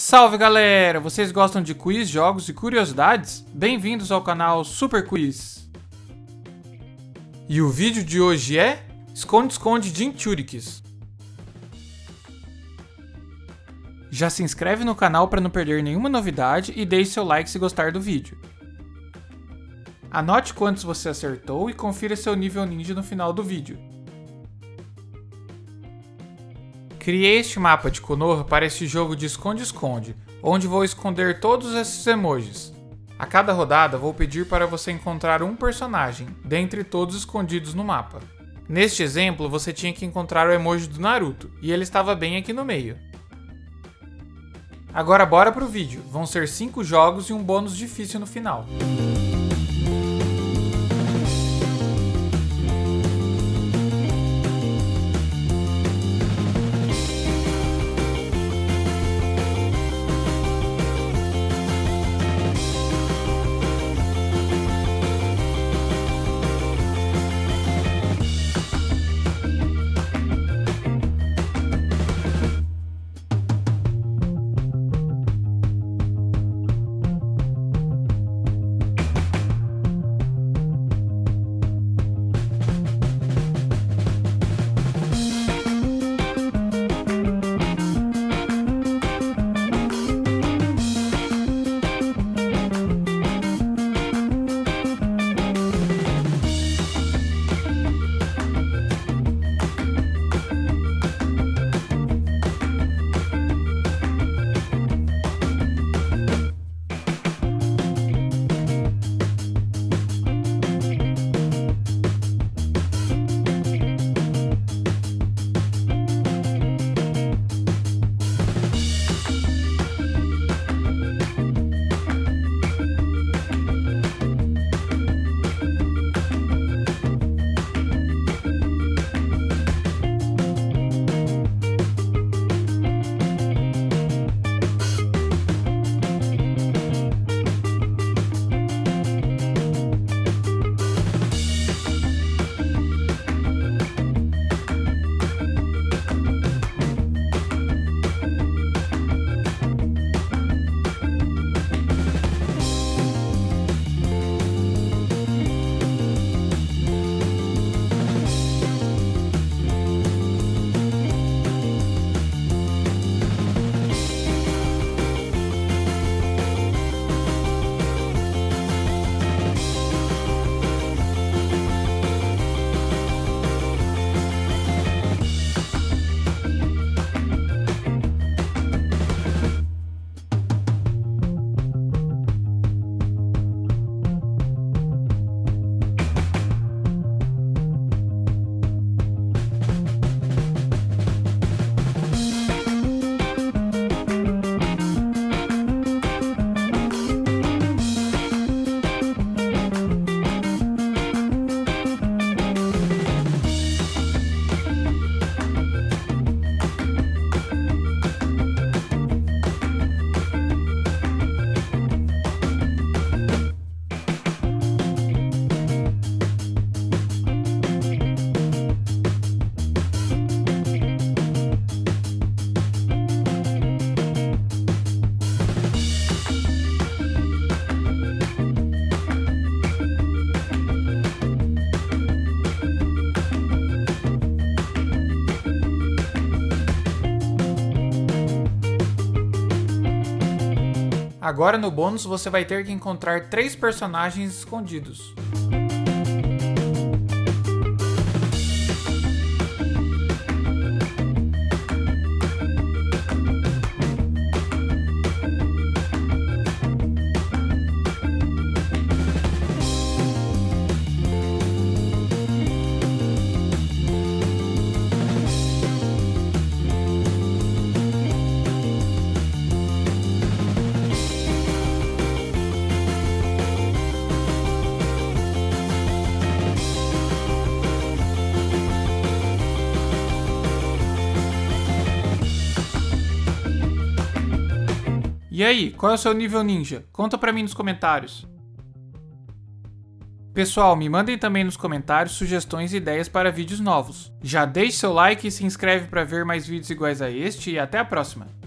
Salve galera! Vocês gostam de quiz, jogos e curiosidades? Bem-vindos ao canal Super Quiz! E o vídeo de hoje é Esconde-esconde de Inturix. Já se inscreve no canal para não perder nenhuma novidade e deixe seu like se gostar do vídeo. Anote quantos você acertou e confira seu nível ninja no final do vídeo. Criei este mapa de Konoha para este jogo de esconde-esconde, onde vou esconder todos esses emojis. A cada rodada vou pedir para você encontrar um personagem, dentre todos escondidos no mapa. Neste exemplo, você tinha que encontrar o emoji do Naruto, e ele estava bem aqui no meio. Agora bora pro vídeo, vão ser 5 jogos e um bônus difícil no final. Agora no bônus você vai ter que encontrar três personagens escondidos. E aí, qual é o seu nível ninja? Conta pra mim nos comentários. Pessoal, me mandem também nos comentários sugestões e ideias para vídeos novos. Já deixe seu like e se inscreve para ver mais vídeos iguais a este e até a próxima!